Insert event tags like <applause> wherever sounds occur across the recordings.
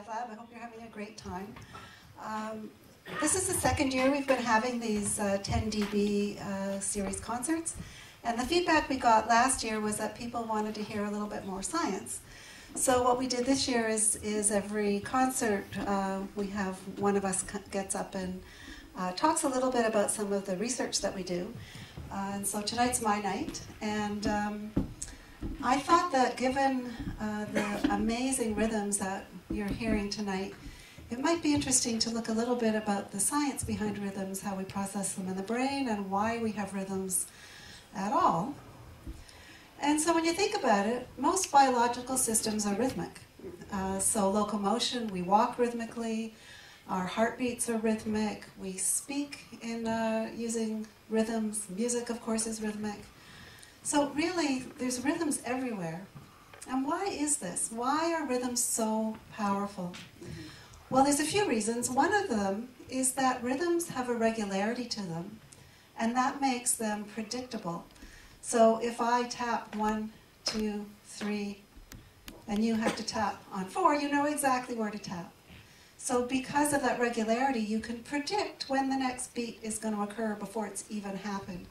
Live Lab. I hope you're having a great time. Um, this is the second year we've been having these uh, 10 dB uh, series concerts. And the feedback we got last year was that people wanted to hear a little bit more science. So what we did this year is, is every concert, uh, we have one of us gets up and uh, talks a little bit about some of the research that we do. Uh, and so tonight's my night. And um, I thought that given uh, the amazing rhythms that you're hearing tonight, it might be interesting to look a little bit about the science behind rhythms, how we process them in the brain, and why we have rhythms at all. And so when you think about it, most biological systems are rhythmic. Uh, so locomotion, we walk rhythmically, our heartbeats are rhythmic, we speak in uh, using rhythms, music of course is rhythmic. So really, there's rhythms everywhere. And why is this? Why are rhythms so powerful? Well, there's a few reasons. One of them is that rhythms have a regularity to them, and that makes them predictable. So if I tap one, two, three, and you have to tap on four, you know exactly where to tap. So because of that regularity, you can predict when the next beat is going to occur before it's even happened.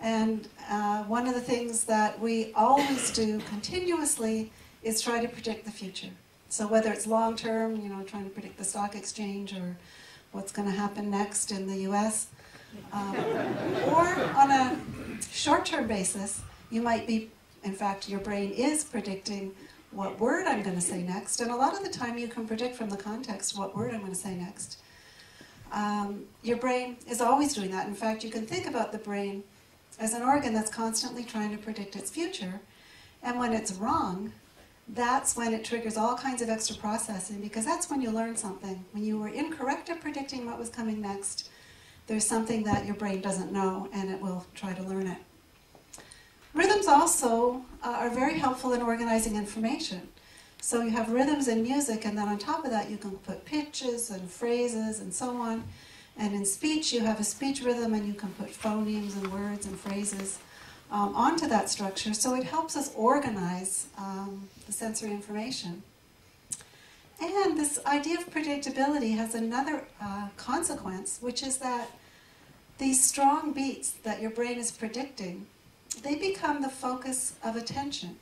And uh, one of the things that we always do continuously is try to predict the future. So whether it's long term, you know, trying to predict the stock exchange or what's going to happen next in the U.S., um, or on a short-term basis, you might be, in fact, your brain is predicting what word I'm going to say next, and a lot of the time you can predict from the context what word I'm going to say next. Um, your brain is always doing that. In fact, you can think about the brain as an organ that's constantly trying to predict its future, and when it's wrong, that's when it triggers all kinds of extra processing because that's when you learn something. When you were incorrect at predicting what was coming next, there's something that your brain doesn't know and it will try to learn it. Rhythms also uh, are very helpful in organizing information. So you have rhythms in music, and then on top of that, you can put pitches and phrases and so on. And in speech, you have a speech rhythm, and you can put phonemes and words and phrases um, onto that structure, so it helps us organize um, the sensory information. And this idea of predictability has another uh, consequence, which is that these strong beats that your brain is predicting, they become the focus of attention.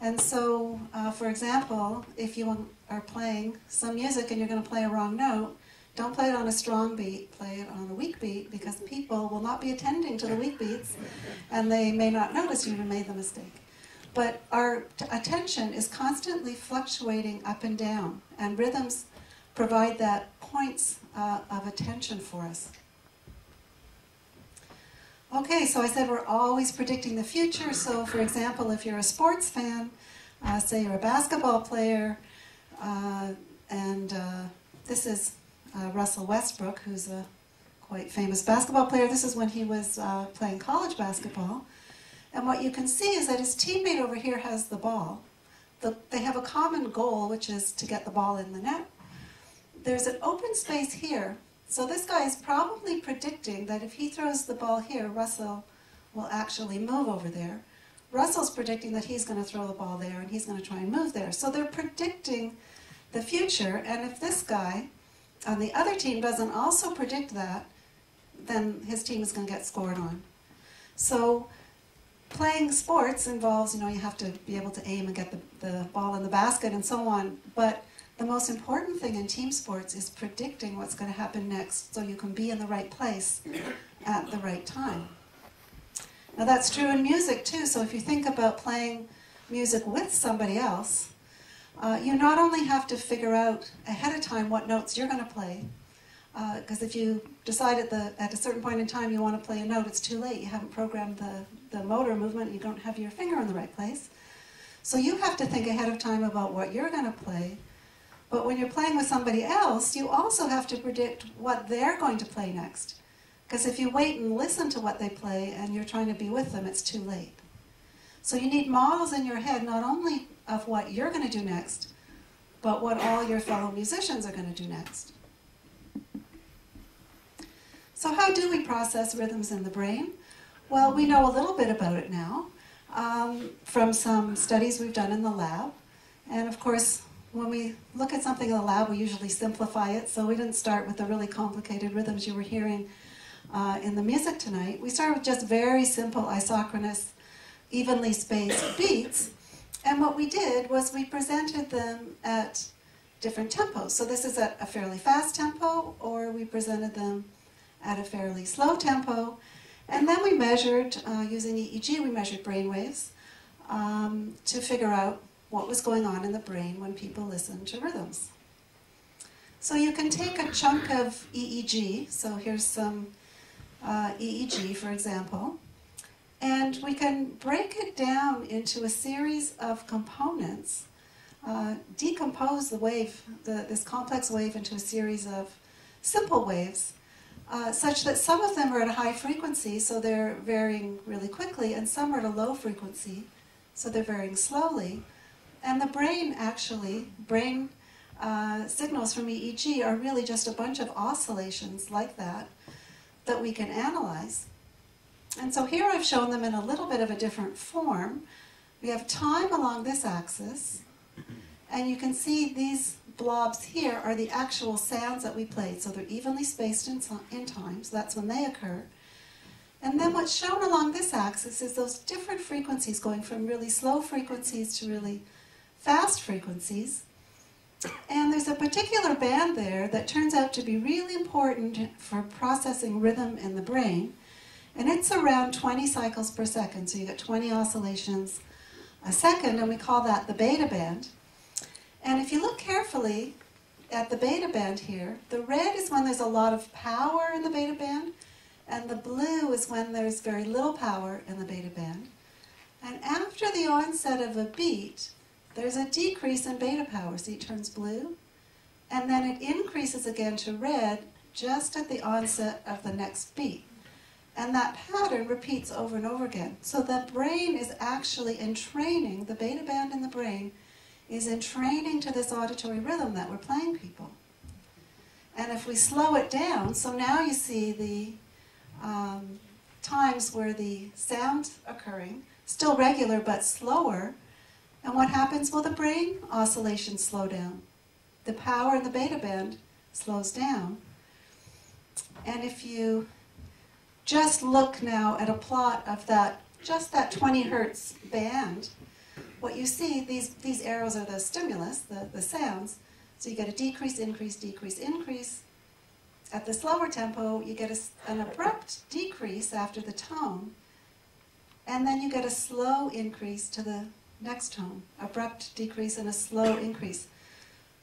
And so, uh, for example, if you are playing some music and you're going to play a wrong note, don't play it on a strong beat, play it on a weak beat because people will not be attending to the weak beats and they may not notice you made the mistake. But our attention is constantly fluctuating up and down, and rhythms provide that points uh, of attention for us. Okay, so I said we're always predicting the future. So, for example, if you're a sports fan, uh, say you're a basketball player, uh, and uh, this is uh, Russell Westbrook, who's a quite famous basketball player. This is when he was uh, playing college basketball. And what you can see is that his teammate over here has the ball. The, they have a common goal, which is to get the ball in the net. There's an open space here. So this guy is probably predicting that if he throws the ball here, Russell will actually move over there. Russell's predicting that he's going to throw the ball there and he's going to try and move there. So they're predicting the future, and if this guy and the other team doesn't also predict that, then his team is going to get scored on. So playing sports involves, you know, you have to be able to aim and get the, the ball in the basket and so on. But the most important thing in team sports is predicting what's going to happen next so you can be in the right place at the right time. Now that's true in music too. So if you think about playing music with somebody else, uh, you not only have to figure out ahead of time what notes you're going to play, because uh, if you decide at, the, at a certain point in time you want to play a note, it's too late. You haven't programmed the, the motor movement, you don't have your finger in the right place. So you have to think ahead of time about what you're going to play. But when you're playing with somebody else, you also have to predict what they're going to play next. Because if you wait and listen to what they play and you're trying to be with them, it's too late. So you need models in your head not only of what you're going to do next, but what all your fellow musicians are going to do next. So how do we process rhythms in the brain? Well, we know a little bit about it now um, from some studies we've done in the lab. And of course, when we look at something in the lab, we usually simplify it. So we didn't start with the really complicated rhythms you were hearing uh, in the music tonight. We started with just very simple isochronous, evenly spaced beats. And what we did was we presented them at different tempos. So this is at a fairly fast tempo, or we presented them at a fairly slow tempo. And then we measured, uh, using EEG, we measured brain waves um, to figure out what was going on in the brain when people listened to rhythms. So you can take a chunk of EEG, so here's some uh, EEG, for example, and we can break it down into a series of components, uh, decompose the wave, the, this complex wave, into a series of simple waves, uh, such that some of them are at a high frequency, so they're varying really quickly, and some are at a low frequency, so they're varying slowly. And the brain actually, brain uh, signals from EEG are really just a bunch of oscillations like that that we can analyze. And so here I've shown them in a little bit of a different form. We have time along this axis, and you can see these blobs here are the actual sounds that we played. So they're evenly spaced in, in time, so that's when they occur. And then what's shown along this axis is those different frequencies going from really slow frequencies to really fast frequencies. And there's a particular band there that turns out to be really important for processing rhythm in the brain. And it's around 20 cycles per second, so you get 20 oscillations a second, and we call that the beta band. And if you look carefully at the beta band here, the red is when there's a lot of power in the beta band, and the blue is when there's very little power in the beta band. And after the onset of a beat, there's a decrease in beta power. so it turns blue. And then it increases again to red just at the onset of the next beat. And that pattern repeats over and over again. So the brain is actually entraining, the beta band in the brain is entraining to this auditory rhythm that we're playing people. And if we slow it down, so now you see the um, times where the sound occurring, still regular but slower, and what happens? Well, the brain oscillations slow down. The power in the beta band slows down. And if you just look now at a plot of that, just that 20 hertz band, what you see, these, these arrows are the stimulus, the, the sounds. So you get a decrease, increase, decrease, increase. At the slower tempo, you get a, an abrupt decrease after the tone, and then you get a slow increase to the next tone, abrupt decrease and a slow increase.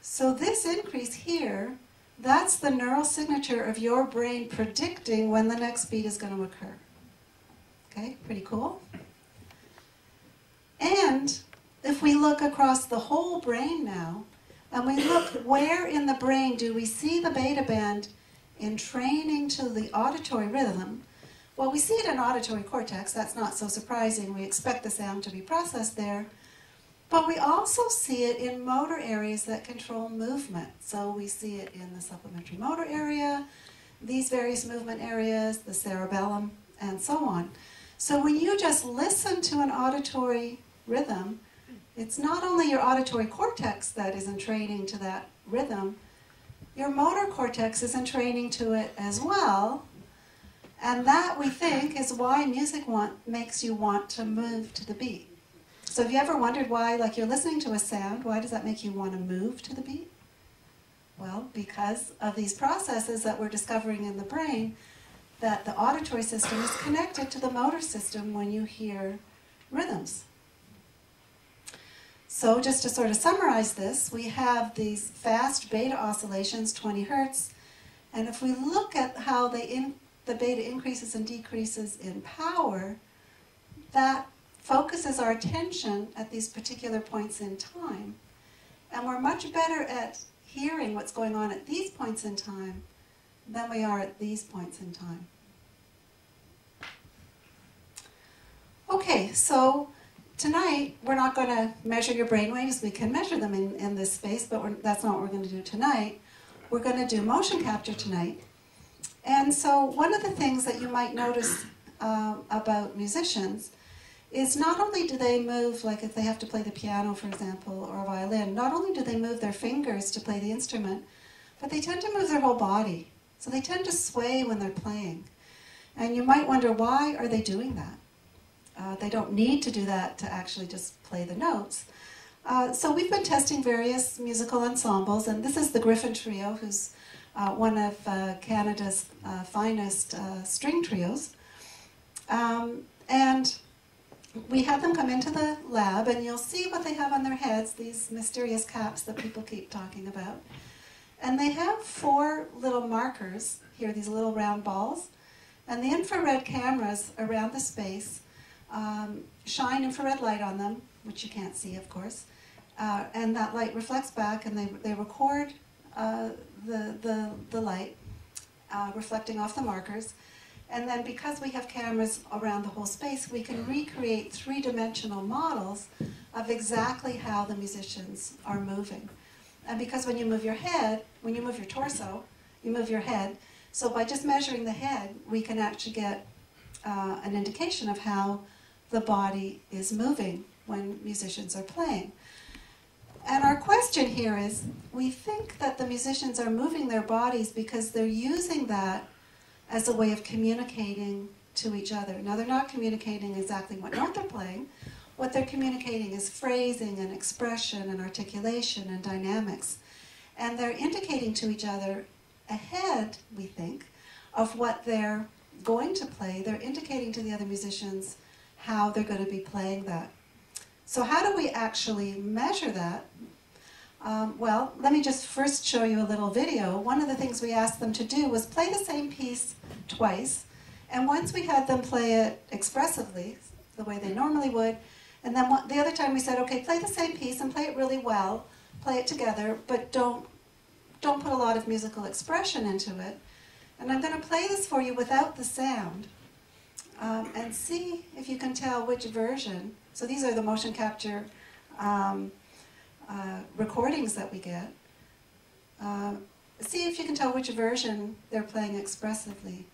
So this increase here, that's the neural signature of your brain predicting when the next beat is going to occur. Okay, pretty cool. And if we look across the whole brain now, and we look where in the brain do we see the beta band entraining to the auditory rhythm, well, we see it in auditory cortex. That's not so surprising. We expect the sound to be processed there. But we also see it in motor areas that control movement. So we see it in the supplementary motor area, these various movement areas, the cerebellum, and so on. So when you just listen to an auditory rhythm, it's not only your auditory cortex that is entraining to that rhythm, your motor cortex is entraining to it as well, and that, we think, is why music want, makes you want to move to the beat. So have you ever wondered why, like you're listening to a sound, why does that make you want to move to the beat? Well, because of these processes that we're discovering in the brain, that the auditory system is connected to the motor system when you hear rhythms. So just to sort of summarize this, we have these fast beta oscillations, 20 hertz, and if we look at how they in, the beta increases and decreases in power, that focuses our attention at these particular points in time. And we're much better at hearing what's going on at these points in time than we are at these points in time. Okay, so tonight we're not going to measure your brain waves. We can measure them in, in this space, but that's not what we're going to do tonight. We're going to do motion capture tonight. And so one of the things that you might notice uh, about musicians is not only do they move, like if they have to play the piano, for example, or a violin, not only do they move their fingers to play the instrument, but they tend to move their whole body. So they tend to sway when they're playing. And you might wonder, why are they doing that? Uh, they don't need to do that to actually just play the notes. Uh, so we've been testing various musical ensembles, and this is the Gryphon Trio, who's uh, one of uh, Canada's uh, finest uh, string trios. Um, and we had them come into the lab, and you'll see what they have on their heads, these mysterious caps that people keep talking about. And they have four little markers here, these little round balls. And the infrared cameras around the space um, shine infrared light on them, which you can't see, of course. Uh, and that light reflects back, and they, they record uh, the, the, the light uh, reflecting off the markers. And then because we have cameras around the whole space, we can recreate three-dimensional models of exactly how the musicians are moving. And because when you move your head, when you move your torso, you move your head. So by just measuring the head, we can actually get uh, an indication of how the body is moving when musicians are playing. And our question here is, we think that the musicians are moving their bodies because they're using that as a way of communicating to each other. Now, they're not communicating exactly what note they're playing. What they're communicating is phrasing and expression and articulation and dynamics. And they're indicating to each other ahead, we think, of what they're going to play. They're indicating to the other musicians how they're going to be playing that. So how do we actually measure that? Um, well, let me just first show you a little video. One of the things we asked them to do was play the same piece twice. And once we had them play it expressively, the way they normally would, and then the other time we said, okay, play the same piece and play it really well, play it together, but don't, don't put a lot of musical expression into it. And I'm going to play this for you without the sound um, and see if you can tell which version. So these are the motion capture um, uh, recordings that we get. Uh, see if you can tell which version they're playing expressively.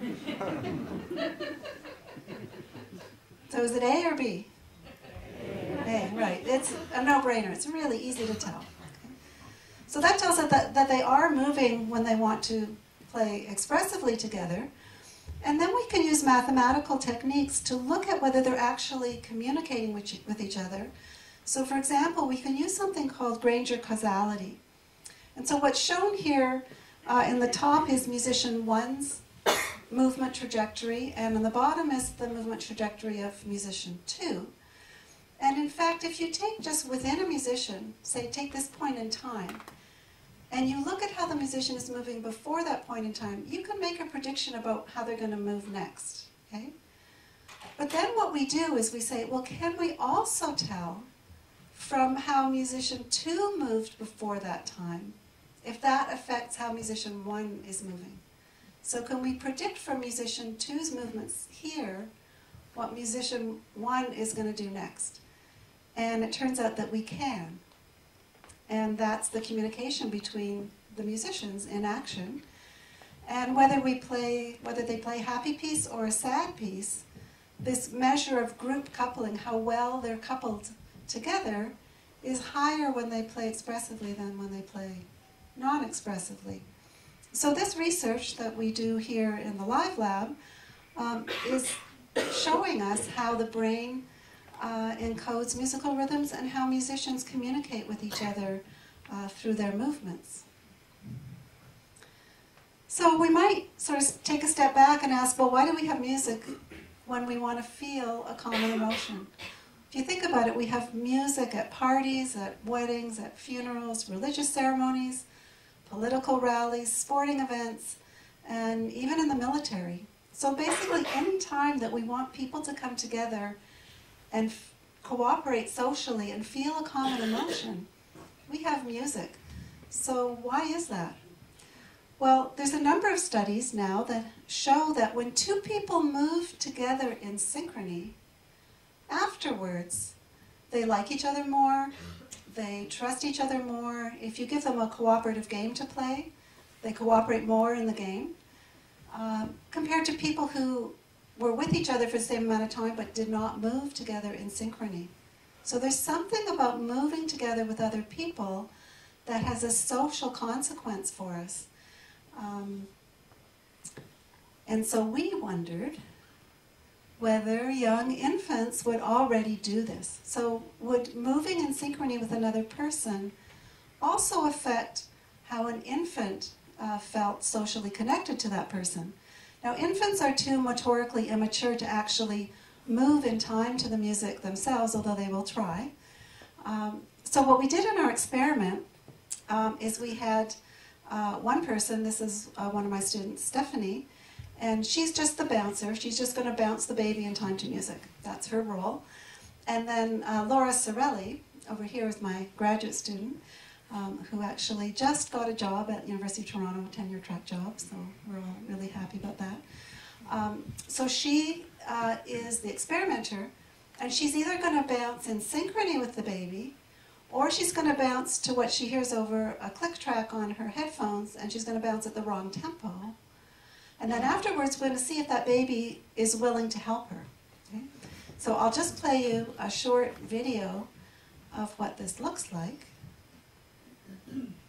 <laughs> so is it A or B? A, right. It's a no-brainer. It's really easy to tell. So that tells us that, that they are moving when they want to play expressively together. And then we can use mathematical techniques to look at whether they're actually communicating with, with each other. So for example, we can use something called Granger causality. And so what's shown here uh, in the top is musician one's movement trajectory, and on the bottom is the movement trajectory of musician two. And in fact, if you take just within a musician, say take this point in time, and you look at how the musician is moving before that point in time, you can make a prediction about how they're going to move next. Okay? But then what we do is we say, well, can we also tell from how musician two moved before that time, if that affects how musician one is moving? So can we predict from musician two's movements here what musician one is going to do next? And it turns out that we can. And that's the communication between the musicians in action. And whether we play, whether they play happy piece or a sad piece, this measure of group coupling, how well they're coupled together, is higher when they play expressively than when they play non-expressively. So this research that we do here in the Live Lab um, is showing us how the brain uh, encodes musical rhythms and how musicians communicate with each other uh, through their movements. So we might sort of take a step back and ask, well, why do we have music when we want to feel a common emotion? If you think about it, we have music at parties, at weddings, at funerals, religious ceremonies, political rallies, sporting events, and even in the military. So basically, any time that we want people to come together and cooperate socially and feel a common emotion, we have music. So why is that? Well, there's a number of studies now that show that when two people move together in synchrony, afterwards, they like each other more, they trust each other more. If you give them a cooperative game to play, they cooperate more in the game. Uh, compared to people who were with each other for the same amount of time but did not move together in synchrony. So there's something about moving together with other people that has a social consequence for us. Um, and so we wondered whether young infants would already do this. So would moving in synchrony with another person also affect how an infant uh, felt socially connected to that person? Now infants are too motorically immature to actually move in time to the music themselves, although they will try. Um, so what we did in our experiment um, is we had uh, one person, this is uh, one of my students, Stephanie, and she's just the bouncer. She's just going to bounce the baby in time to music. That's her role. And then uh, Laura Cirelli, over here is my graduate student, um, who actually just got a job at University of Toronto, a tenure track job, so we're all really happy about that. Um, so she uh, is the experimenter, and she's either going to bounce in synchrony with the baby, or she's going to bounce to what she hears over a click track on her headphones, and she's going to bounce at the wrong tempo. And then afterwards, we're going to see if that baby is willing to help her. Okay? So I'll just play you a short video of what this looks like. Mm-hmm. <clears throat>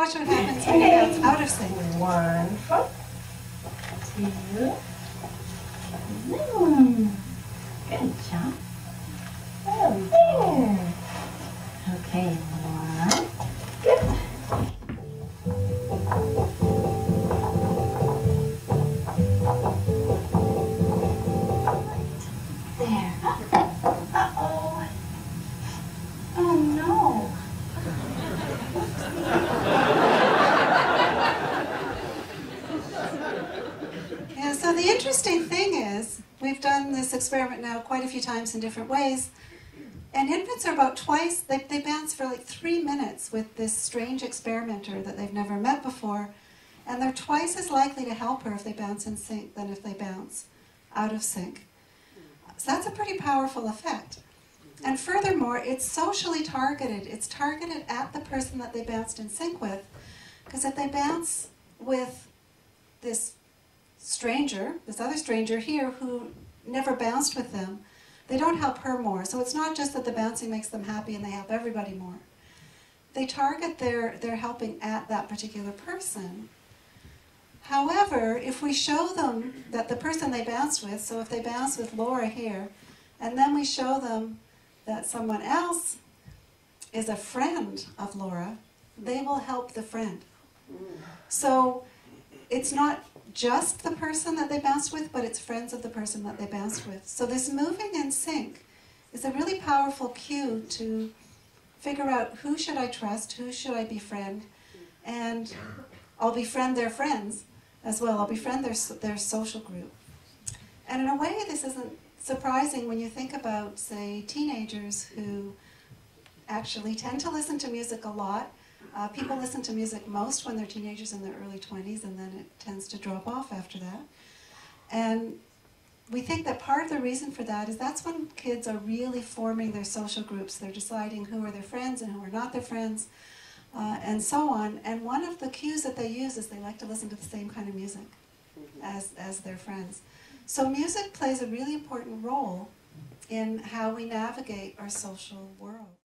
watch what happens when it goes out of sync. One foot, two, mm. good job. Oh, there. Okay, we've done this experiment now quite a few times in different ways, and infants are about twice, they, they bounce for like three minutes with this strange experimenter that they've never met before, and they're twice as likely to help her if they bounce in sync than if they bounce out of sync. So that's a pretty powerful effect. And furthermore, it's socially targeted. It's targeted at the person that they bounced in sync with, because if they bounce with this stranger, this other stranger here who never bounced with them, they don't help her more. So it's not just that the bouncing makes them happy and they help everybody more. They target their, their helping at that particular person. However, if we show them that the person they bounced with, so if they bounce with Laura here, and then we show them that someone else is a friend of Laura, they will help the friend. Mm. So it's not just the person that they bounced with, but it's friends of the person that they bounced with. So this moving in sync is a really powerful cue to figure out who should I trust, who should I befriend, and I'll befriend their friends as well. I'll befriend their, their social group. And in a way, this isn't surprising when you think about, say, teenagers who actually tend to listen to music a lot, uh, people listen to music most when they're teenagers in their early 20s, and then it tends to drop off after that. And we think that part of the reason for that is that's when kids are really forming their social groups. They're deciding who are their friends and who are not their friends, uh, and so on. And one of the cues that they use is they like to listen to the same kind of music as, as their friends. So music plays a really important role in how we navigate our social world.